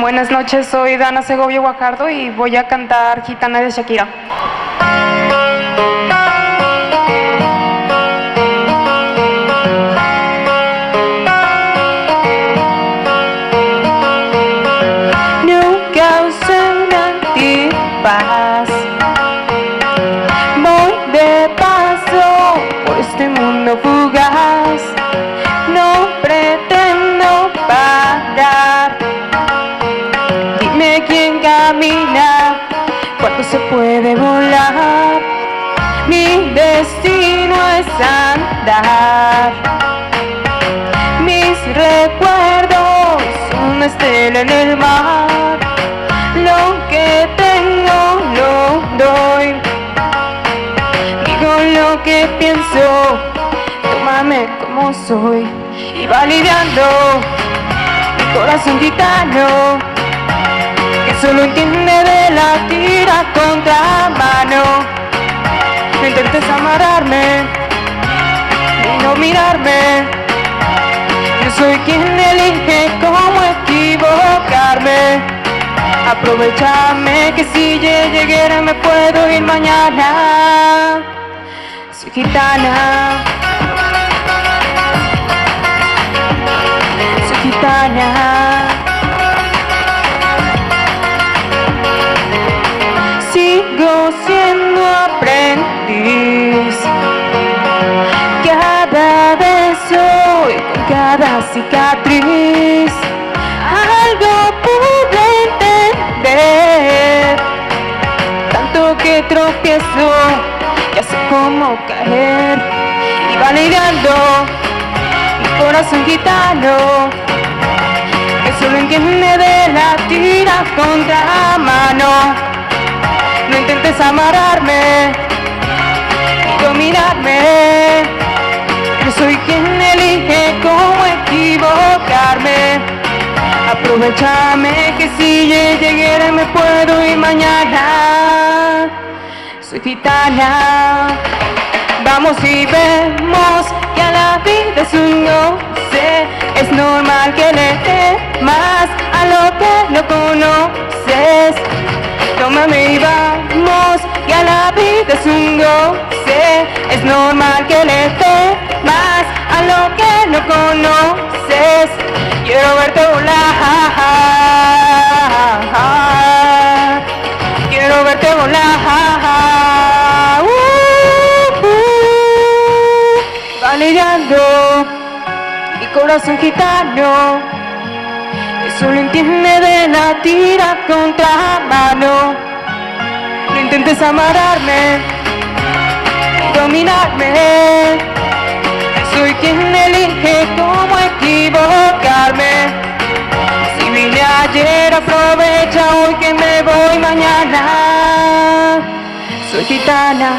Buenas noches, soy Dana Segovia Guajardo y voy a cantar Gitana de Shakira. Cuando se puede volar Mi destino es andar. Mis recuerdos una estela en el mar Lo que tengo lo doy. Digo lo que pienso Tómame como soy Y validando Mi corazón gitano. Que solo entiende de la tira contra mano No intentes amarrarme Ni no mirarme yo soy quien elige cómo equivocarme. Aprovechame que si lleguera me puedo ir mañana. Soy gitana. Cicatriz. Algo pude entender. Tanto que tropiezo, ya sé cómo caer. Y validando mi corazón gitano. Que solo entiende de la tira contra mano. No intentes amarrarme y dominarme. Aprovechame que si ya lleguera me puedo ir mañana. Soy gitana. Vamos y vemos que a la vida es un no sé. Es normal que le temas a lo que no conoces. Tómame y vamos, que a la vida es un goce. Es normal que le temas mi corazón gitano que solo entiende de la tira contra mano. No intentes amarrarme, dominarme. Soy quien elige cómo equivocarme. Si vine ayer, aprovecha hoy que me voy mañana. Soy gitana.